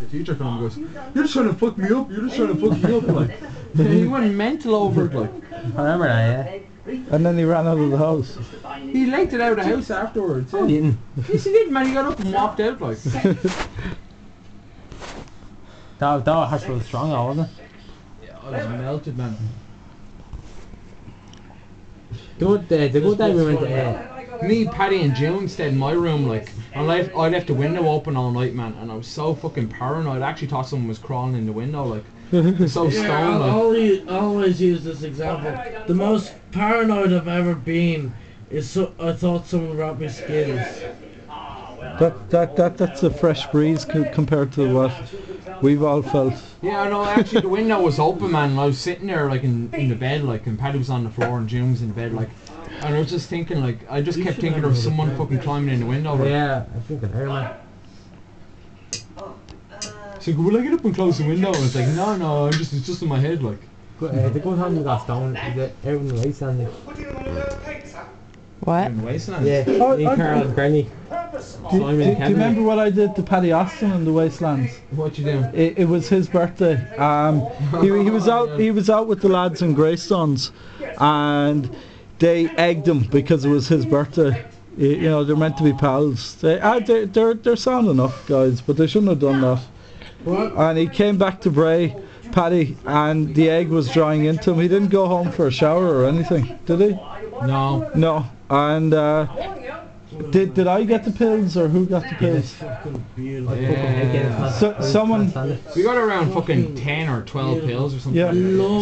the teacher comes and goes, "You're just trying to fuck me up. You're just trying to fuck me up." Like, he went mental over it. Like, I remember that, yeah. And then he ran out of the house. he legged it out of the house afterwards. Oh, you didn't. Yes, he did, man. He got up and walked out. Like, That, that has was strong, though, wasn't it? yeah, I was melted, man. The good, uh, the good day we went to, uh, Me, Paddy, and June stayed in my room. Like, I left, I left the window open all night, man, and I was so fucking paranoid. I actually thought someone was crawling in the window. Like, so Yeah, stoned. I'll Like. always, always use this example. The most paranoid I've ever been is so, I thought someone wrapped my skins. That that that that's a fresh breeze co- compared to what we've all felt. Yeah, I know. Actually, the window was open, man. And I was sitting there, like in, in the bed, like, and Paddy was on the floor, and June was in the bed, like. And I was just thinking, like, I just You kept thinking of someone bed. fucking climbing in the window. Like. yeah, I think I heard man. So will I get up and close the window? And it's like, no, no, I'm just it's just in my head, like. Good, uh, the good time we got stoned is that out in the wasteland. What? In the wasteland. Yeah, Oh, me, I- and Granny. Do, do- do you remember what I did to Paddy Austin in the Wastelands? What you doing? It, it was his birthday. Um, he, he was out. He was out with the lads in Greystones, and they egged him because it was his birthday. Y- You know, they're meant to be pals. They, ah, they're, they're they're sound enough guys, but they shouldn't have done that. And he came back to Bray, Paddy, and the egg was drying into him. He didn't go home for a shower or anything, did he? No. No. And uh, did did I get the pills or who got the pills? Yeah. So- someone- We got around fucking ten or twelve pills or something. Yeah.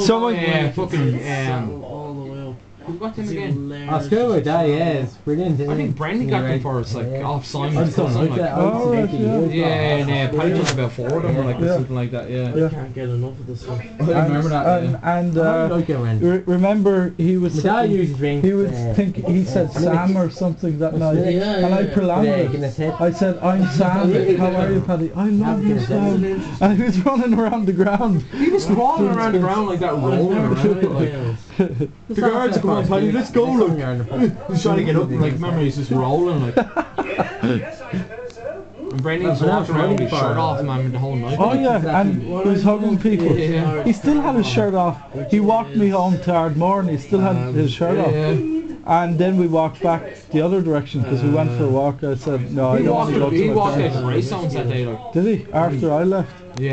Someone- Yeah, fucking, um, all the way up. Who got them It's again? hilarious. I good that, yeah, it's brilliant. I think it? Got them for us, like Yeah. off I Simon's just don't like that. I like. used to Oh, think right, he yeah. Yeah, and like- uh, Paddy took about four of them or like Yeah. something like that. Yeah. Yeah. I can't get enough of this stuff. I remember that. And, yeah. and I uh, like it when re- remember he was my dad used drink. he was uh, think he said uh, Sam or something that night, Yeah, yeah, and I yeah. prolonged Yeah, it. I said, "I'm Sam. How are you, Paddy? I love you, Sam." And he was running around the ground. He was crawling around the ground like that, rolling around. tried Like, pills. the guards come on, Paddy, let's go. Look. He's trying to get up, and like, remember, he's just rolling, like. And Brendan was That's what walking I'm around with his shirt off, man, the whole night. Oh yeah, and he was hugging people. Yeah. He still had his shirt off. He walked me home tired Ardmore and he still had his um, shirt off. Yeah. And then we walked back the other direction because we went for a uh, walk. I said, "No, I He don't want to go he to my walked out parents." to Greystones that day, like. Did he? After I left. Yeah.